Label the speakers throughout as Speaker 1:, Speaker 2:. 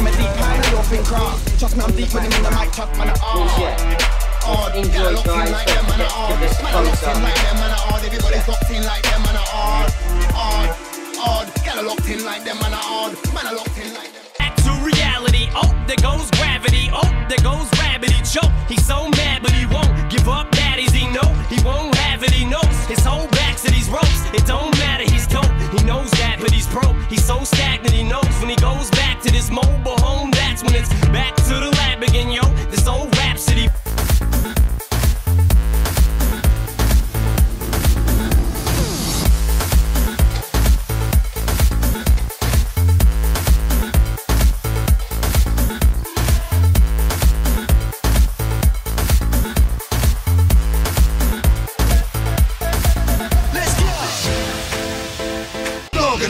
Speaker 1: from a deep high, you think craft. Trust me, I'm deep when I'm in the mic, trust man. Odd,
Speaker 2: Enjoy,
Speaker 1: get locked in like them, man,
Speaker 2: Let's give
Speaker 1: Man, locked in like them, man. Everybody's locked in like them, man. Odd, odd, get locked in like them, man. Man, locked in like them.
Speaker 3: Back to reality. Oh, there goes gravity. Oh, there goes rabbit. He choke. He's so mad, but he won't give up. Daddies, he know he won't have it. He knows his whole back to these ropes. It don't matter. He's dope. He knows that, but he's broke. He's so stagnant. He knows when he goes back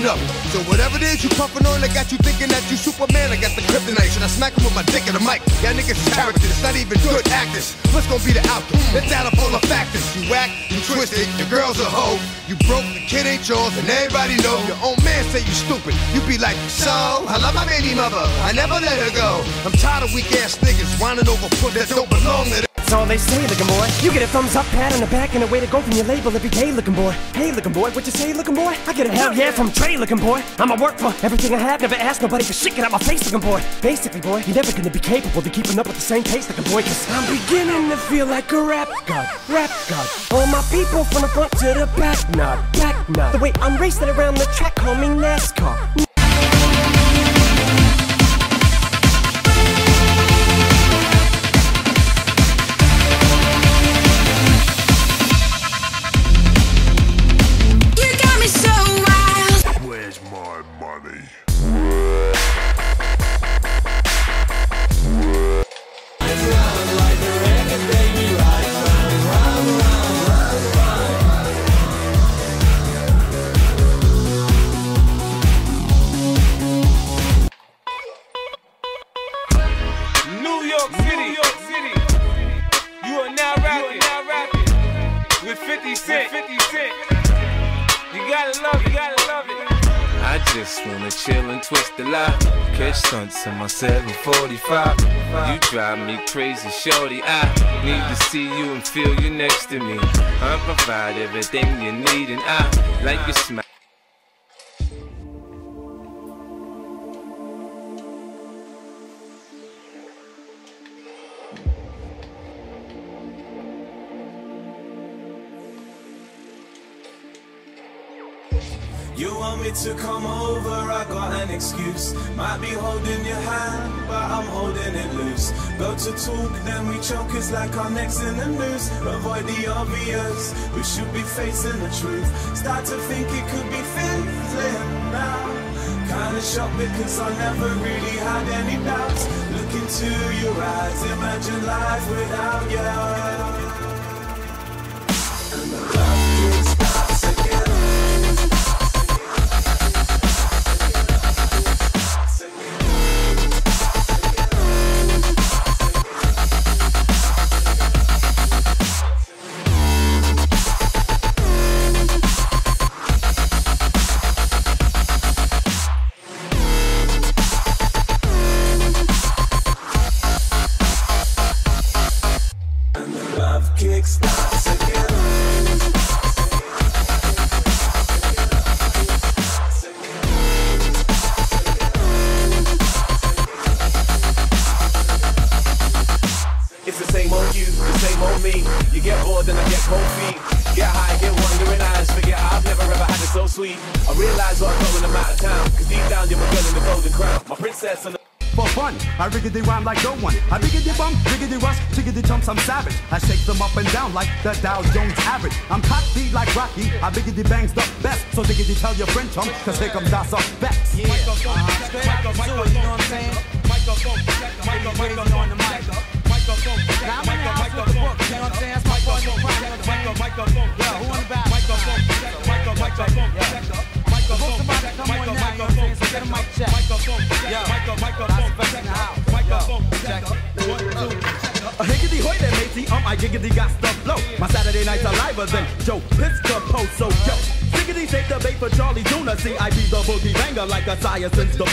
Speaker 4: enough. So whatever it is you puffin' on, I got you thinking that you Superman. I got the kryptonite. Should I smack him with my dick in the mic? Y'all niggas characters, not even good actors. What's gonna be the outcome? It's out of all the factors. You whack, you twisted, your girl's a hoe. You broke, the kid ain't yours, and everybody know. Your own man say you stupid. You be like, so, I love my baby mother. I never let her go. I'm tired of weak ass niggas whining over foot that don't belong to them.
Speaker 5: That's all they say, looking boy. You get a thumbs up, pat on the back, and a way to go from your label every day, looking boy. Hey, looking boy, what you say, looking boy? I get a hell yeah from Trey, looking boy. I'ma work for everything I have, never ask nobody for shit, get out my face, looking boy. Basically, boy, you're never gonna be capable of keeping up with the same pace, looking boy, cause I'm beginning to feel like a rap god, rap god. All my people from the front to the back, nod, back nod. The way I'm racing around the track, call me
Speaker 6: I just wanna chill and twist the lie. Catch stunts in my 745. You drive me crazy, shorty. I need to see you and feel you next to me. I provide everything you need, and I like your smile.
Speaker 7: You want me to come over, I got an excuse. Might be holding your hand, but I'm holding it loose. Go to talk, then we choke, it's like our necks in the noose. Avoid the obvious, we should be facing the truth. Start to think it could be fizzling now. Kinda shocked because I never really had any doubts. Look into your eyes, imagine life without you.
Speaker 8: It's the same old you, the same old me. You get bored and I get cold feet. Get high, get wandering eyes. Forget I've never ever had it so sweet. I realize what I'm going, I'm out of town. Cause deep down you're my girl in the golden crown. My princess and the
Speaker 9: for fun. I riggedy rhyme like no one. I biggity bump, riggedy rush, chiggity chumps, I'm savage. I shake them up and down like the Dow Jones average. I'm cocky like Rocky, I biggity bangs the best. So diggity tell your friend chum, cause here comes Das of Bex.
Speaker 7: Yeah, uh-huh. straight out the sewer, you know what I'm saying? Microphone, microphone on the mic. Microphone, I'm in the house with the book, you know what I'm saying? That's my. Microphone, yeah, who in the back? Yeah. Somebody come on now, you know what I'm saying? So get a mic check. Microphone, yeah. Microphone, that's the best in the house. Microphone, check. One, two,
Speaker 9: A higgity hoy there, matey. Um, I giggity got stuff flow. My Saturday nights are liver than Joe Piscopo. So yo, Siggity take the bait for Charlie Tuna. See, I be the boogie banger like a science since the